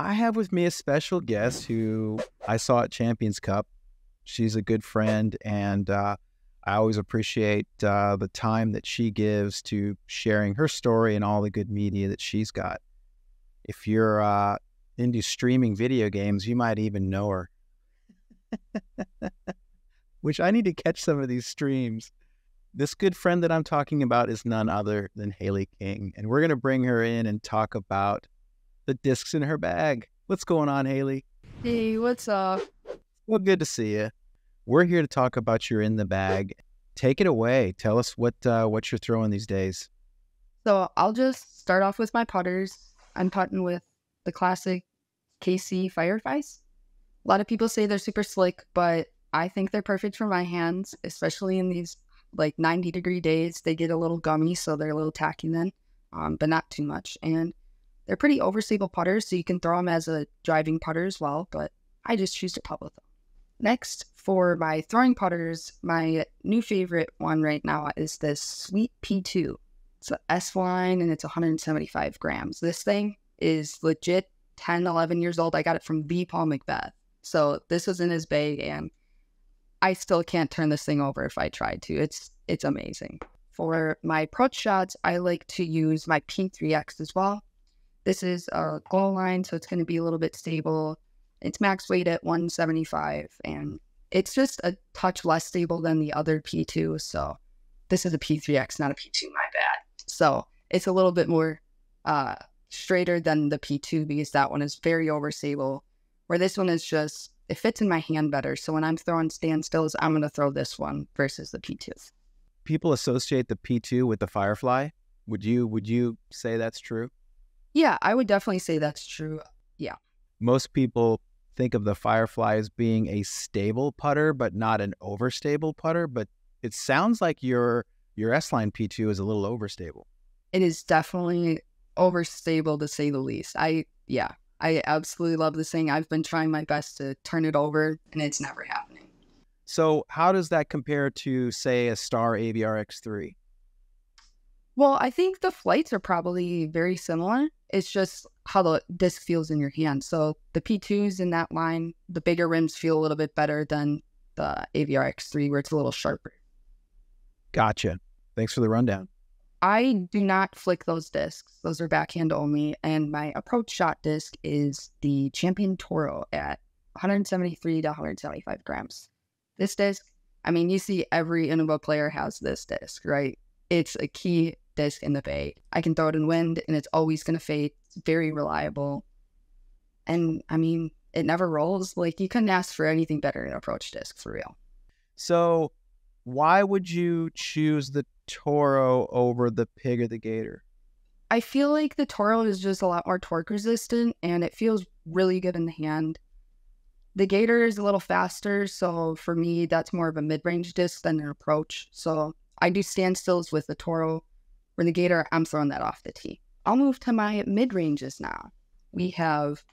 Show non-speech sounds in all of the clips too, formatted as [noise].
I have with me a special guest who I saw at Champions Cup. She's a good friend, and uh, I always appreciate uh, the time that she gives to sharing her story and all the good media that she's got. If you're uh, into streaming video games, you might even know her. [laughs] Which I need to catch some of these streams. This good friend that I'm talking about is none other than Hailey King, and we're going to bring her in and talk about the discs in her bag. What's going on, Hailey? Hey, what's up? Well, good to see you. We're here to talk about your in the bag. Take it away. Tell us what uh, what you're throwing these days. So I'll just start off with my putters. I'm putting with the classic KC Fireflies. A lot of people say they're super slick, but I think they're perfect for my hands, especially in these like 90 degree days. They get a little gummy, so they're a little tacky then, um, but not too much. And they're pretty overstable putters, so you can throw them as a driving putter as well, but I just choose to putt with them. Next, for my throwing putters, my new favorite one right now is this Sweet P2. It's an S line and it's 175 grams. This thing is legit 10, 11 years old. I got it from the Paul McBeth. So this was in his bag and I still can't turn this thing over if I tried to. It's it's amazing. For my approach shots, I like to use my P3X as well. This is a goal line, so it's going to be a little bit stable. It's max weight at 175, and it's just a touch less stable than the other P2. So this is a P3X, not a P2, my bad. So it's a little bit more uh, straighter than the P2 because that one is very overstable, where this one is just it fits in my hand better. So when I'm throwing standstills, I'm going to throw this one versus the P2. People associate the P2 with the Firefly. Would you would you say that's true? Yeah, I would definitely say that's true. Yeah. Most people think of the Firefly as being a stable putter, but not an overstable putter. But it sounds like your your S line P2 is a little overstable. It is definitely overstable to say the least. I yeah, I absolutely love this thing. I've been trying my best to turn it over, and it's never happening. So, how does that compare to, say, a Star Aviar X3? Well, I think the flights are probably very similar. It's just how the disc feels in your hand. So, the P2s in that line, the bigger rims feel a little bit better than the Aviar X3, where it's a little sharper. Gotcha. Thanks for the rundown. I do not flick those discs. Those are backhand only. And my approach shot disc is the Champion Toro at 173 to 175 grams. This disc, I mean, you see every Innova player has this disc, right? It's a key disc in the bay. I can throw it in wind and it's always going to fade. It's very reliable. And I mean, it never rolls. Like, you couldn't ask for anything better in an approach disc for real. So, why would you choose the Toro over the pig or the gator? I feel like the Toro is just a lot more torque resistant and it feels really good in the hand. The gator is a little faster, so for me, that's more of a mid range disc than an approach. So I do standstills with the Toro. For the gator, I'm throwing that off the tee. I'll move to my mid ranges now. We have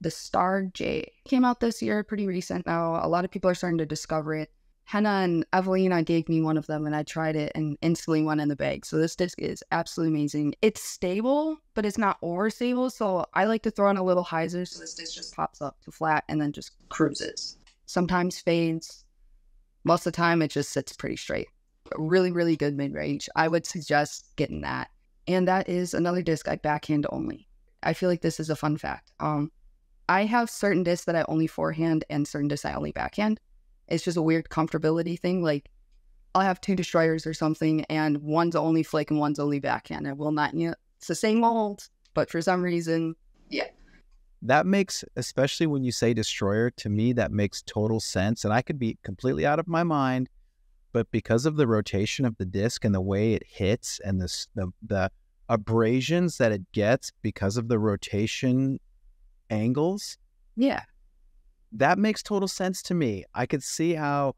the Star J. Came out this year, pretty recent now. A lot of people are starting to discover it. Henna and Eveliina gave me one of them and I tried it and instantly went in the bag. So this disc is absolutely amazing. It's stable, but it's not overstable. So I like to throw in a little hyzer so this disc just pops up to flat and then just cruises. Sometimes fades. Most of the time it just sits pretty straight. Really, really good mid range. I would suggest getting that. And that is another disc I backhand only. I feel like this is a fun fact. Um, I have certain discs that I only forehand and certain discs I only backhand. It's just a weird comfortability thing. Like I'll have two destroyers or something, and one's only flick and one's only backhand. I will not. You know, it's the same mold, but for some reason, yeah. That makes, especially when you say destroyer, to me that makes total sense, and I could be completely out of my mind, but because of the rotation of the disc and the way it hits and the the, the abrasions that it gets because of the rotation angles, yeah, that makes total sense to me. I could see how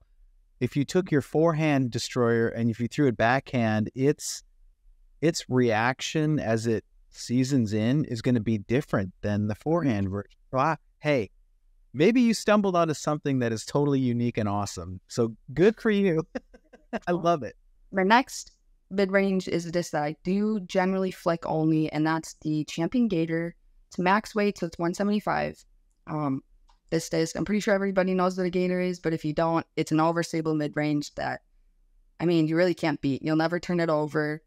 if you took your forehand destroyer and if you threw it backhand, its its reaction as it seasons in is going to be different than the forehand version. Hey, maybe you stumbled onto something that is totally unique and awesome. So good for you. [laughs] [laughs] I love it. My next mid range is a disc that I do generally flick only, and that's the Champion Gator It's max weight, so it's 175. Um, this disc, I'm pretty sure everybody knows what a gator is, but if you don't, it's an overstable mid range that, I mean, you really can't beat. You'll never turn it over.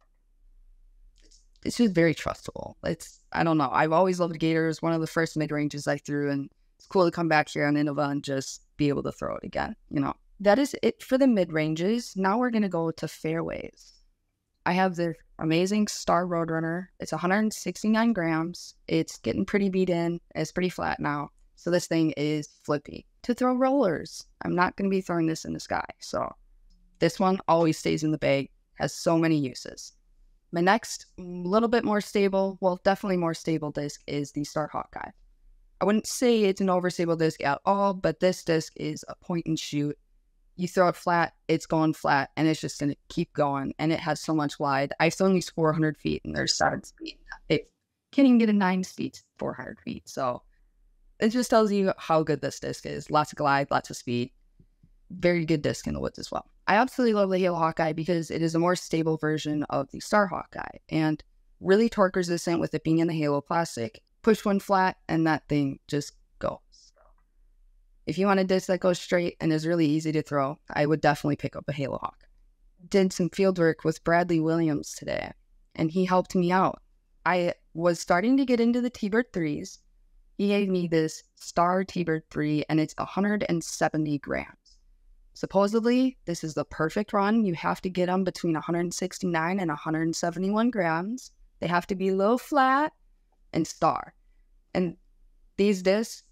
It's, it's just very trustable. It's, I don't know. I've always loved gators. One of the first mid ranges I threw, and it's cool to come back here on Innova and just be able to throw it again, you know. That is it for the mid ranges. Now we're going to go to fairways. I have the amazing Star Roadrunner. It's 169 grams. It's getting pretty beat in. It's pretty flat now. So this thing is flippy. To throw rollers, I'm not going to be throwing this in the sky. So this one always stays in the bag, has so many uses. My next, little bit more stable, well, definitely more stable disc is the Star Hawkeye. I wouldn't say it's an overstable disc at all, but this disc is a point and shoot you throw it flat, it's going flat, and it's just going to keep going. And it has so much glide. I've thrown these 400 feet, and there's seven speed. It can't even get a nine speed 400 feet. So it just tells you how good this disc is. Lots of glide, lots of speed. Very good disc in the woods as well. I absolutely love the Halo Hawkeye because it is a more stable version of the Star Hawkeye and really torque resistant with it being in the Halo plastic. Push one flat, and that thing just goes. If you want a disc that goes straight and is really easy to throw, I would definitely pick up a Halo Hawk. Did some field work with Bradley Williams today, and he helped me out. I was starting to get into the T-Bird 3s. He gave me this Star T-Bird 3, and it's 170 grams. Supposedly, this is the perfect run. You have to get them between 169 and 171 grams. They have to be low flat and star. And these discs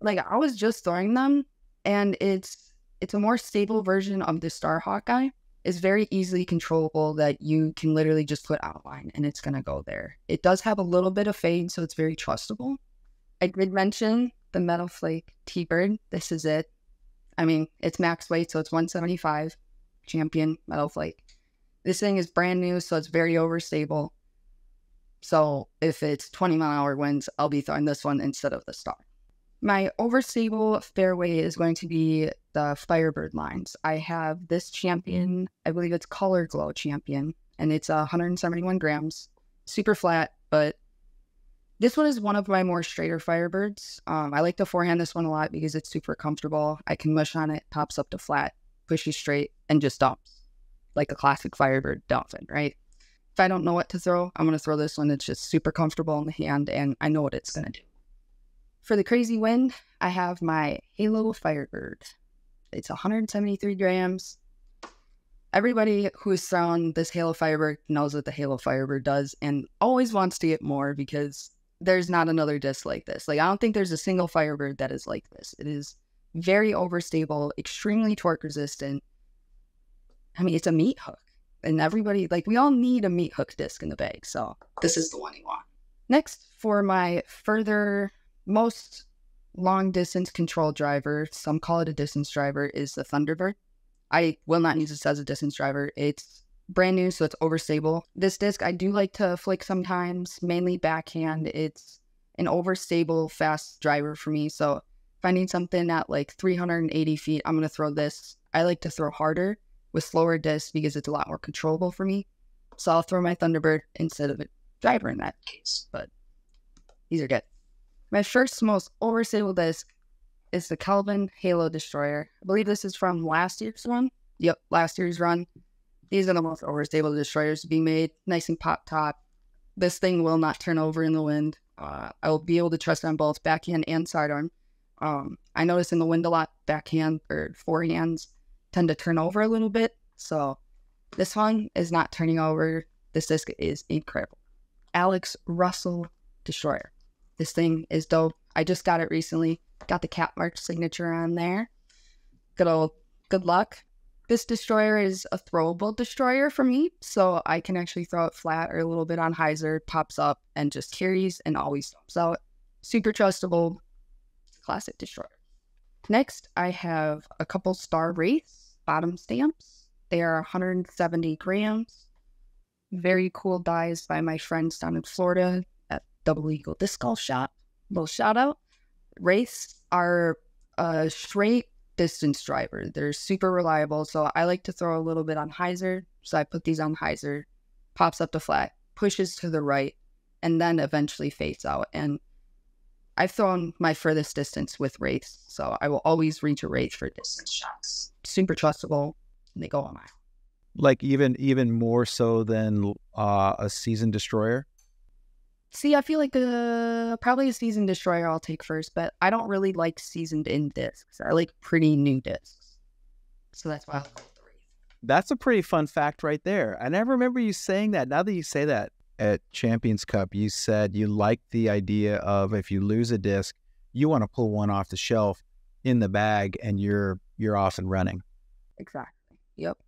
like I was just throwing them and it's it's a more stable version of the Star Hawkeye. It's very easily controllable that you can literally just put outline and it's gonna go there. It does have a little bit of fade, so it's very trustable. I did mention the Metal Flake T-Bird. This is it. I mean, it's max weight, so it's 175. Champion Metal Flake. This thing is brand new, so it's very overstable. So if it's 20 mile an hour winds, I'll be throwing this one instead of the Star. My overstable fairway is going to be the Firebird lines. I have this champion, I believe it's Color Glow champion, and it's uh, 171 grams, super flat, but this one is one of my more straighter Firebirds. Um, I like to forehand this one a lot because it's super comfortable. I can mush on it, pops up to flat, pushes straight, and just dumps like a classic Firebird dolphin, right? If I don't know what to throw, I'm going to throw this one. It's just super comfortable in the hand, and I know what it's going to do. For the crazy wind, I have my Halo Firebird. It's 173 grams. Everybody who's thrown this Halo Firebird knows what the Halo Firebird does and always wants to get more because there's not another disc like this. Like, I don't think there's a single Firebird that is like this. It is very overstable, extremely torque resistant. I mean, it's a meat hook. And everybody, like, we all need a meat hook disc in the bag. So, this is the one you want. Next, for my further most long distance control driver, some call it a distance driver, is the Thunderbird. I will not use this as a distance driver. It's brand new, so it's overstable. This disc I do like to flick sometimes, mainly backhand. It's an overstable, fast driver for me. So if I need something at like 380 feet, I'm going to throw this. I like to throw harder with slower discs because it's a lot more controllable for me. So I'll throw my Thunderbird instead of a driver in that case. But these are good. My first most overstable disc is the Kelvin Halo Destroyer. I believe this is from last year's run. Yep, last year's run. These are the most overstable destroyers to be made. Nice and pop top. This thing will not turn over in the wind. Uh, I will be able to trust on both backhand and sidearm. Um, I notice in the wind a lot, backhand or forehands tend to turn over a little bit. So this one is not turning over. This disc is incredible. Alex Russell Destroyer. This thing is dope. I just got it recently. Got the cap mark signature on there. Good old good luck. This destroyer is a throwable destroyer for me, so I can actually throw it flat or a little bit on hyzer, pops up, and just carries and always dumps out. Super trustable, classic destroyer. Next, I have a couple Star Wraith bottom stamps. They are 170 grams. Very cool dies by my friends down in Florida. At Double Eagle Disc Golf Shop. Little shout out. Wraiths are a straight distance driver. They're super reliable. So I like to throw a little bit on hyzer. So I put these on hyzer, pops up to flat, pushes to the right, and then eventually fades out. And I've thrown my furthest distance with wraiths, so I will always reach a wraith for distance shots. Super trustable, and they go a mile. Like even even more so than uh, a season destroyer. See, I feel like uh, probably a season destroyer I'll take first, but I don't really like seasoned in discs. I like pretty new discs, so that's why. I like the wraith. That's a pretty fun fact right there. I never remember you saying that. Now that you say that at Champions Cup, you said you like the idea of if you lose a disc, you want to pull one off the shelf in the bag and you're you're off and running. Exactly. Yep.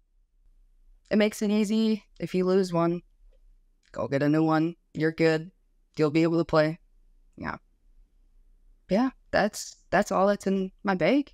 It makes it easy. If you lose one, go get a new one. You're good. You'll be able to play. Yeah. Yeah, that's that's all that's in my bag.